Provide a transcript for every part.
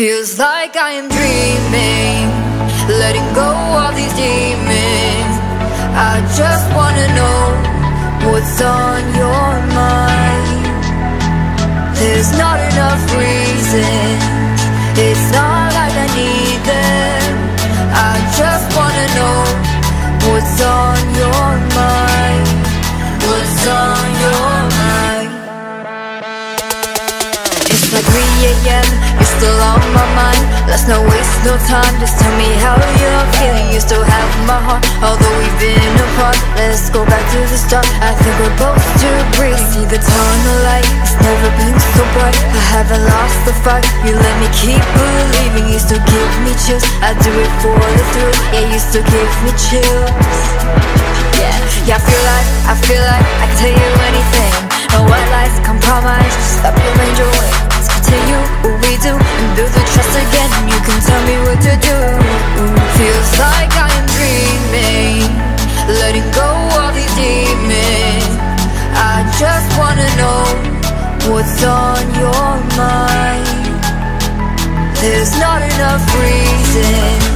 Feels like I am dreaming, letting go of these demons. I just wanna know what's on your mind. There's not enough reasons, it's not like I need them. I just wanna know what's on your mind. What's on your mind? It's like 3 a.m. Still on my mind. Let's not waste no time. Just tell me how you're feeling. You still have my heart, although we've been apart. Let's go back to the start. I think we're both too brief. See the tunnel light. It's never been so bright. I haven't lost the fight. You let me keep believing. You still give me chills. I do it for the thrill. Yeah, you still give me chills. Yeah, yeah, I feel like, I feel like I can tell you anything. No white lies, compromise, stop your do and build the trust again. You can tell me what to do. Feels like I am dreaming, letting go of these demons. I just wanna know what's on your mind. There's not enough reasons.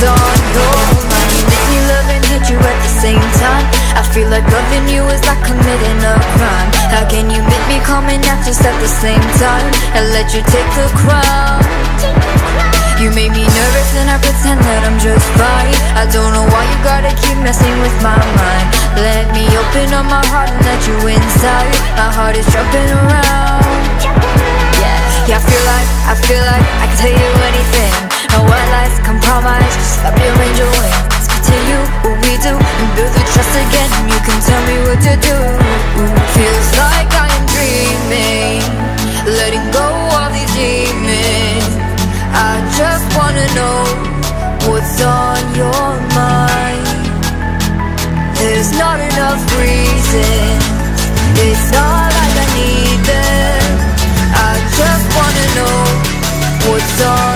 On your mind? Make me love and hate you at the same time. I feel like loving you is like committing a crime. How can you make me come and act just at the same time? And let you take the crown. You make me nervous and I pretend that I'm just fine. I don't know why you gotta keep messing with my mind. Let me open up my heart and let you inside. My heart is jumping around. Yeah, yeah, I feel like, I feel like I can tell you anything Feels like I am dreaming Letting go of these demons. I just wanna know What's on your mind. There's not enough reasons It's all I need them. I just wanna know What's on